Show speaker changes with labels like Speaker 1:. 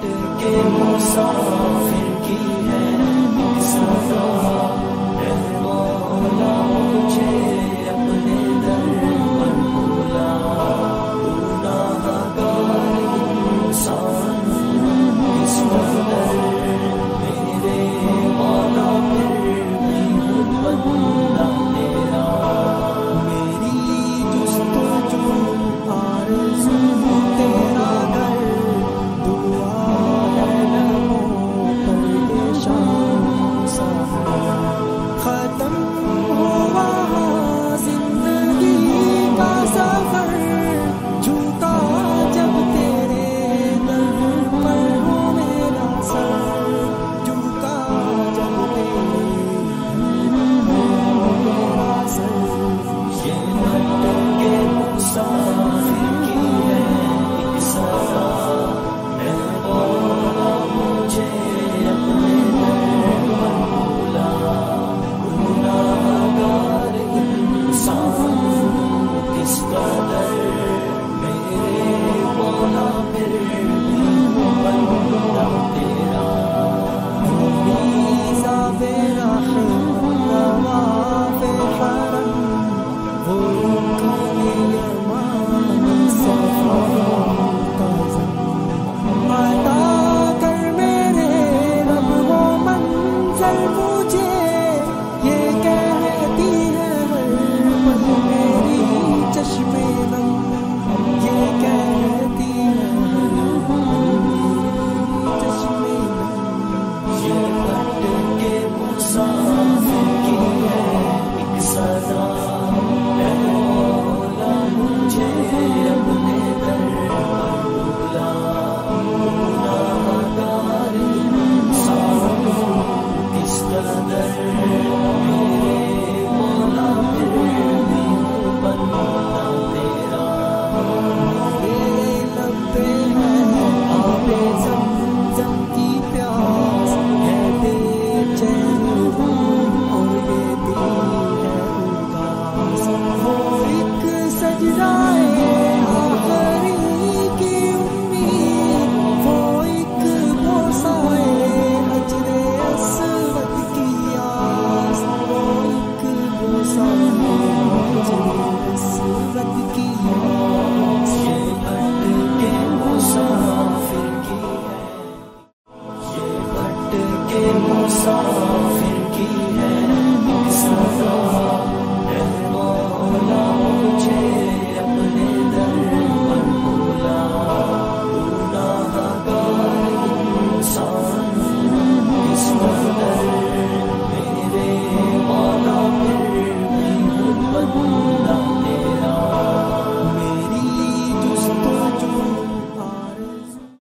Speaker 1: Porque hemos sofrido, que hemos sofrido. you.